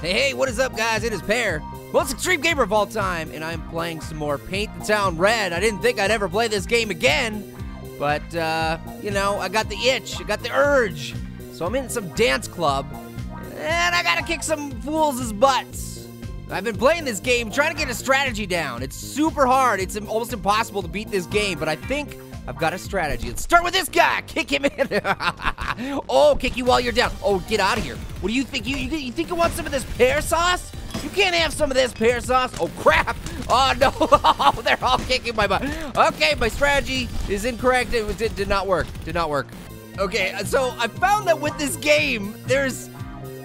Hey, hey, what is up, guys? It is Pear, most extreme gamer of all time, and I'm playing some more Paint the Town Red. I didn't think I'd ever play this game again, but, uh, you know, I got the itch, I got the urge. So I'm in some dance club, and I gotta kick some fools' butts. I've been playing this game trying to get a strategy down. It's super hard. It's almost impossible to beat this game, but I think I've got a strategy. Let's start with this guy. Kick him in. oh, kick you while you're down. Oh, get out of here. What do you think? You, you, you think you want some of this pear sauce? You can't have some of this pear sauce. Oh, crap. Oh, no. Oh, they're all kicking my butt. Okay, my strategy is incorrect. It, it did not work. Did not work. Okay, so I found that with this game, there's...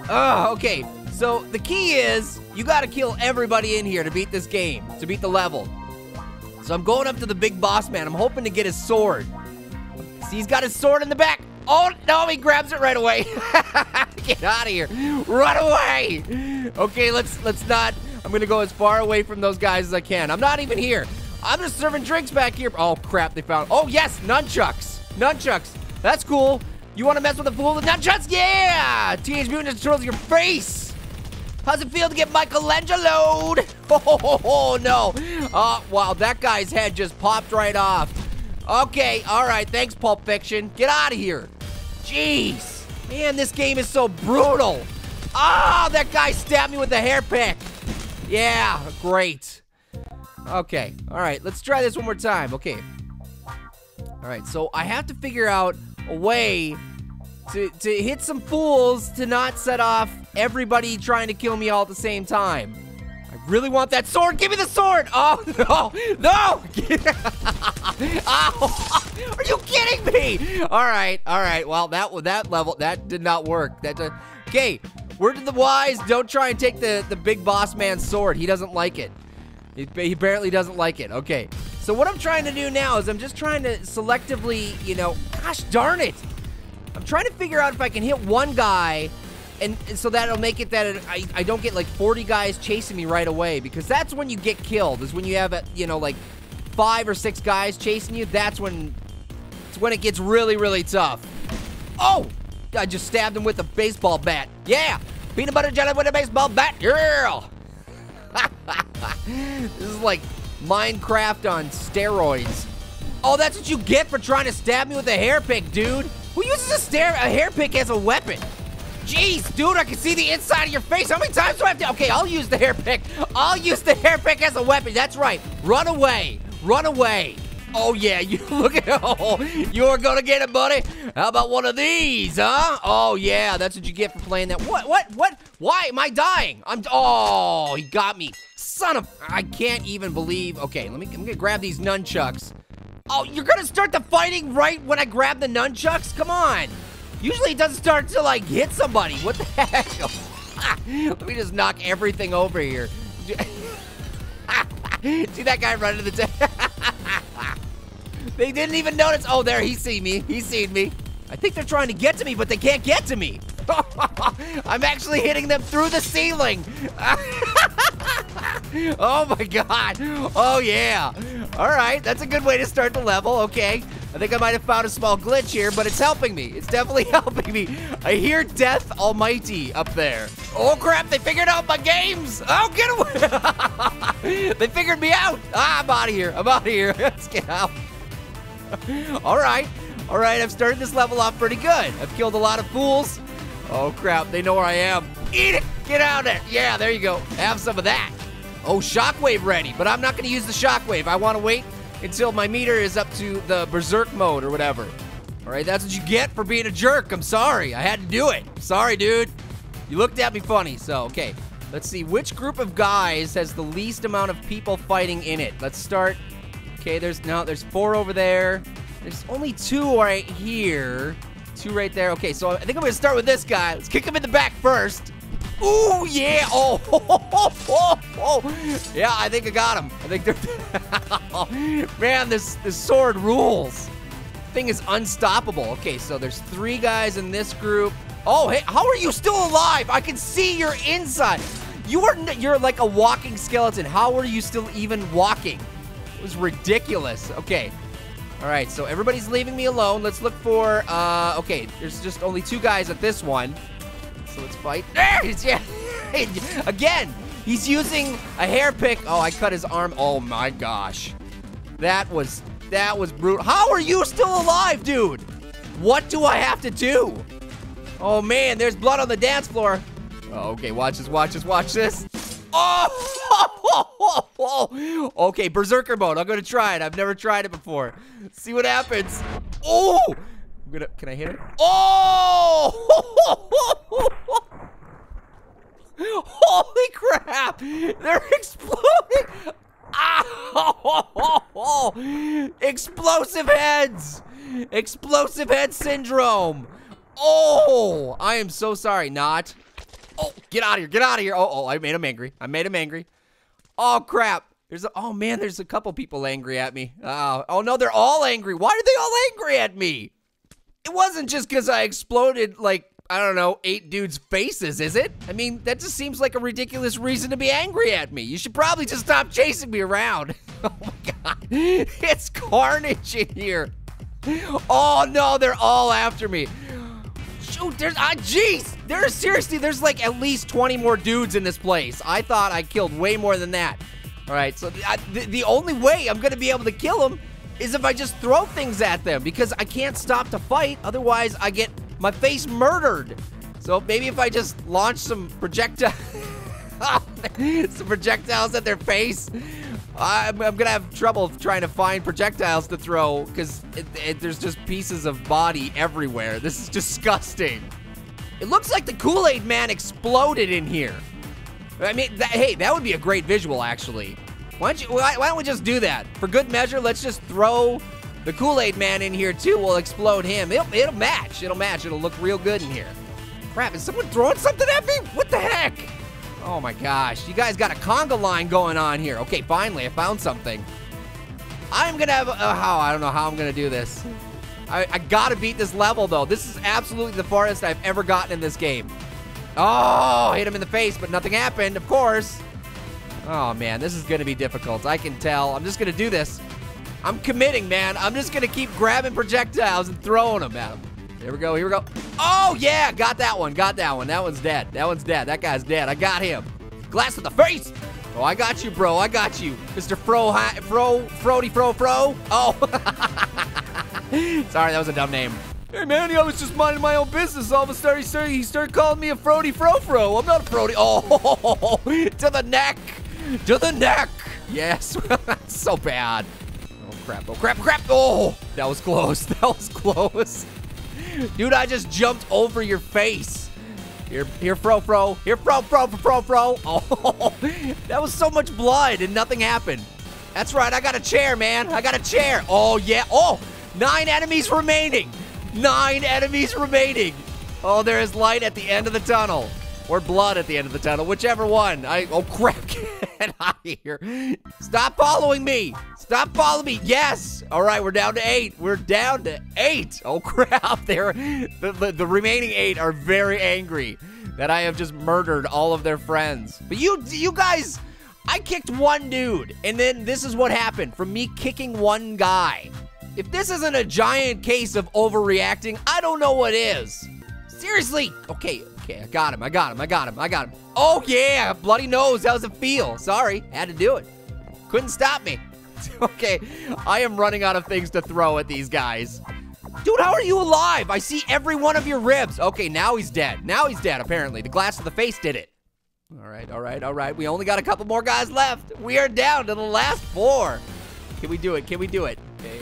Oh, okay. So the key is you got to kill everybody in here to beat this game, to beat the level. So I'm going up to the big boss man. I'm hoping to get his sword. See, he's got his sword in the back. Oh, no, he grabs it right away. get out of here. Run away. Okay, let's let's not. I'm going to go as far away from those guys as I can. I'm not even here. I'm just serving drinks back here. Oh, crap, they found. Oh, yes, nunchucks. Nunchucks. That's cool. You want to mess with a fool with nunchucks? Yeah! Teenage Mutant Ninja Turtles your face. How's it feel to get Michelangelo? Oh, oh, oh, no. Oh, wow, that guy's head just popped right off. Okay, all right, thanks, Pulp Fiction. Get out of here. Jeez. Man, this game is so brutal. Ah, oh, that guy stabbed me with a hair pick. Yeah, great. Okay, all right, let's try this one more time. Okay. All right, so I have to figure out a way to, to hit some fools to not set off everybody trying to kill me all at the same time. I really want that sword. Give me the sword. Oh, no. No. are you kidding me? All right. All right. Well, that that level, that did not work. That uh, Okay. Word to the wise, don't try and take the, the big boss man's sword. He doesn't like it. He, he apparently doesn't like it. Okay. So what I'm trying to do now is I'm just trying to selectively, you know, gosh darn it. I'm trying to figure out if I can hit one guy and, so that'll make it that I, I don't get like 40 guys chasing me right away because that's when you get killed is when you have, a, you know, like five or six guys chasing you. That's when, it's when it gets really, really tough. Oh, I just stabbed him with a baseball bat. Yeah, peanut butter jelly with a baseball bat, girl. this is like Minecraft on steroids. Oh, that's what you get for trying to stab me with a hair pick, dude. Who uses a, stare, a hair pick as a weapon? Jeez, dude, I can see the inside of your face. How many times do I have to? Okay, I'll use the hair pick. I'll use the hair pick as a weapon. That's right. Run away. Run away. Oh, yeah, you look at Oh, you're gonna get it, buddy. How about one of these, huh? Oh, yeah, that's what you get for playing that. What, what, what? Why am I dying? I'm, oh, he got me. Son of, I can't even believe. Okay, let me, I'm gonna grab these nunchucks. Oh, you're gonna start the fighting right when I grab the nunchucks? Come on. Usually it doesn't start to like hit somebody. What the heck? Let me just knock everything over here. See that guy running to the They didn't even notice. Oh, there, he seen me. He seen me. I think they're trying to get to me, but they can't get to me. I'm actually hitting them through the ceiling. oh my god. Oh yeah. All right, that's a good way to start the level. Okay. I think I might have found a small glitch here, but it's helping me. It's definitely helping me. I hear Death Almighty up there. Oh crap, they figured out my games. Oh, get away. they figured me out. Ah, I'm out of here. I'm out of here. Let's get out. All right. All right, I've started this level off pretty good. I've killed a lot of fools. Oh crap, they know where I am. Eat it! Get out of there! Yeah, there you go. Have some of that. Oh, shockwave ready, but I'm not gonna use the shockwave. I wanna wait until my meter is up to the berserk mode or whatever. All right, that's what you get for being a jerk. I'm sorry. I had to do it. Sorry, dude. You looked at me funny, so okay. Let's see, which group of guys has the least amount of people fighting in it? Let's start. Okay, there's no, there's four over there. There's only two right here. Two right there. Okay, so I think I'm gonna start with this guy. Let's kick him in the back first. Ooh, yeah. Oh, oh, oh, oh, yeah. I think I got him. I think they're. Man, this this sword rules. Thing is unstoppable. Okay, so there's three guys in this group. Oh, hey, how are you still alive? I can see your inside. You are you're like a walking skeleton. How are you still even walking? It was ridiculous. Okay. All right, so everybody's leaving me alone. Let's look for, uh, okay, there's just only two guys at this one. So let's fight. Yeah, Again, he's using a hair pick. Oh, I cut his arm. Oh my gosh. That was, that was brutal. How are you still alive, dude? What do I have to do? Oh man, there's blood on the dance floor. Oh, okay, watch this, watch this, watch this. Oh! okay, Berserker mode. I'm gonna try it. I've never tried it before. See what happens. Oh! I'm gonna, can I hit it? Oh! Holy crap! They're exploding! Oh! Explosive heads! Explosive head syndrome! Oh! I am so sorry, not. Oh, get out of here, get out of here. Oh, oh, I made him angry. I made him angry. Oh, crap. There's a, oh man, there's a couple people angry at me. Oh, oh no, they're all angry. Why are they all angry at me? It wasn't just because I exploded like, I don't know, eight dudes' faces, is it? I mean, that just seems like a ridiculous reason to be angry at me. You should probably just stop chasing me around. oh my god. It's carnage in here. Oh no, they're all after me. Shoot, there's, ah, jeez. There's, seriously, there's like at least 20 more dudes in this place. I thought I killed way more than that. All right, so I, the, the only way I'm gonna be able to kill them is if I just throw things at them because I can't stop to fight. Otherwise, I get my face murdered. So maybe if I just launch some projectile, some projectiles at their face, I'm, I'm, gonna have trouble trying to find projectiles to throw because there's just pieces of body everywhere. This is disgusting. It looks like the Kool-Aid Man exploded in here. I mean, hey, that would be a great visual, actually. Why don't, you, why, why don't we just do that? For good measure, let's just throw the Kool-Aid Man in here, too. We'll explode him. It'll, it'll match. It'll match. It'll look real good in here. Crap, is someone throwing something at me? What the heck? Oh my gosh, you guys got a conga line going on here. Okay, finally, I found something. I'm gonna have, how, I don't know how I'm gonna do this. I, I gotta beat this level though. This is absolutely the farthest I've ever gotten in this game. Oh, hit him in the face, but nothing happened, of course. Oh man, this is gonna be difficult. I can tell. I'm just gonna do this. I'm committing, man. I'm just gonna keep grabbing projectiles and throwing them at him. Here we go, here we go. Oh yeah, got that one, got that one. That one's dead. That one's dead. That guy's dead. I got him. Glass to the face. Oh, I got you, bro. I got you. Mr. Fro, Fro, Frody, Fro, Fro. Oh. Sorry, that was a dumb name. Hey man, I was just minding my own business. All of a sudden, he started, he started calling me a Frody Fro Fro. I'm not a Frody. Oh, to the neck, to the neck. Yes, so bad. Oh crap! Oh crap! Crap! Oh, that was close. That was close. Dude, I just jumped over your face. Here, here, fro, fro. Here, fro, fro, fro, fro. Oh, that was so much blood and nothing happened. That's right, I got a chair, man. I got a chair. Oh, yeah. Oh, nine enemies remaining. Nine enemies remaining. Oh, there is light at the end of the tunnel. Or blood at the end of the tunnel, whichever one. I oh crap, get out of here. Stop following me. Stop following me. Yes. All right, we're down to eight. We're down to eight. Oh crap, they're the, the, the remaining eight are very angry that I have just murdered all of their friends. But you you guys, I kicked one dude, and then this is what happened from me kicking one guy. If this isn't a giant case of overreacting, I don't know what is. Seriously. Okay, okay, I got him, I got him, I got him, I got him. Oh yeah, bloody nose, how's it feel? Sorry, had to do it. Couldn't stop me. okay, I am running out of things to throw at these guys. Dude, how are you alive? I see every one of your ribs. Okay, now he's dead. Now he's dead, apparently. The glass of the face did it. All right, all right, all right. We only got a couple more guys left. We are down to the last four. Can we do it? Can we do it? Okay,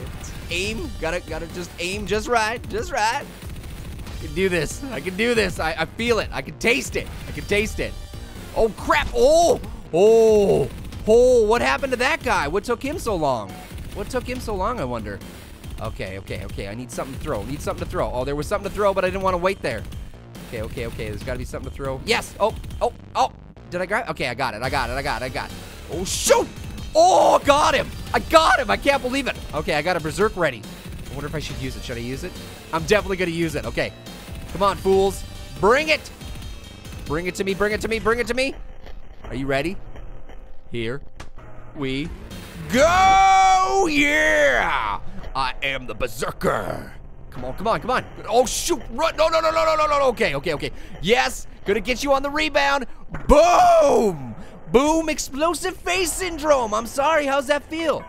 aim. Gotta, gotta just aim just right. Just right. I can do this. I can do this. I, I feel it. I can taste it. I can taste it. Oh, crap. Oh, oh, oh. What happened to that guy? What took him so long? What took him so long, I wonder? Okay, okay, okay. I need something to throw. Need something to throw. Oh, there was something to throw, but I didn't want to wait there. Okay, okay, okay. There's got to be something to throw. Yes. Oh, oh, oh. Did I grab? Okay, I got it. I got it. I got it. I got it. Oh, shoot. Oh, got him! I got him! I can't believe it! Okay, I got a Berserk ready. I wonder if I should use it. Should I use it? I'm definitely gonna use it. Okay. Come on, fools. Bring it! Bring it to me, bring it to me, bring it to me! Are you ready? Here we go! Yeah! I am the Berserker. Come on, come on, come on. Oh, shoot. Run. No, no, no, no, no, no, no. Okay, okay, okay. Yes. Gonna get you on the rebound. Boom. Boom. Explosive face syndrome. I'm sorry. How's that feel?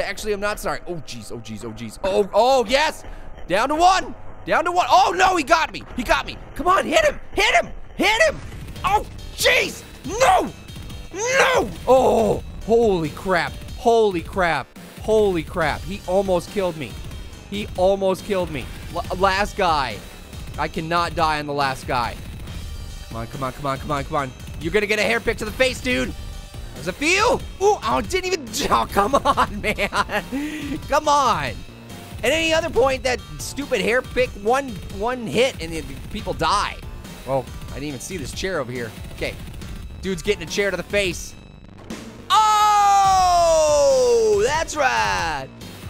Actually, I'm not sorry. Oh, jeez. Oh, jeez. Oh, jeez. Oh, oh, yes. Down to one. Down to one. Oh, no. He got me. He got me. Come on. Hit him. Hit him. Hit him. Oh, jeez. No. No. Oh, holy crap. Holy crap. Holy crap. He almost killed me. He almost killed me. L last guy. I cannot die on the last guy. Come on, come on, come on, come on, come on. You're gonna get a hair pick to the face, dude. There's a few. Ooh, oh, didn't even. Oh, come on, man. come on. At any other point, that stupid hair pick one one hit and people die. Oh, I didn't even see this chair over here. Okay, dude's getting a chair to the face. Oh, that's right.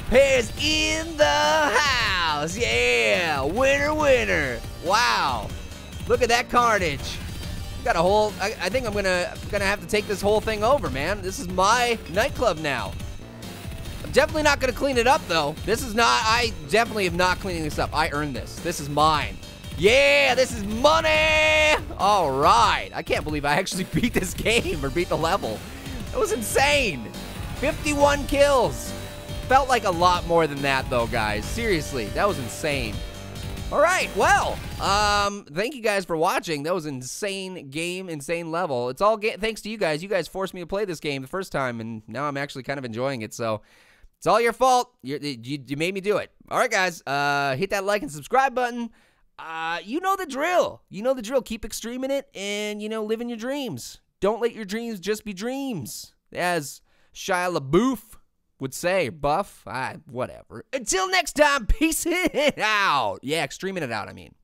Pears in the house. Yeah, winner, winner. Wow. Look at that carnage. Got a whole. I, I think I'm gonna gonna have to take this whole thing over, man. This is my nightclub now. Definitely not gonna clean it up though. This is not. I definitely am not cleaning this up. I earned this. This is mine. Yeah, this is money. All right. I can't believe I actually beat this game or beat the level. That was insane. 51 kills. Felt like a lot more than that, though, guys. Seriously, that was insane. All right, well, um, thank you guys for watching. That was insane game, insane level. It's all thanks to you guys. You guys forced me to play this game the first time, and now I'm actually kind of enjoying it. So it's all your fault. You, you, you made me do it. All right, guys, uh, hit that like and subscribe button. Uh, you know the drill. You know the drill. Keep extreming it, and you know, living your dreams. Don't let your dreams just be dreams. As Shia LaBeouf would say, Buff, I, whatever. Until next time, peace it out. Yeah, extreming it out, I mean.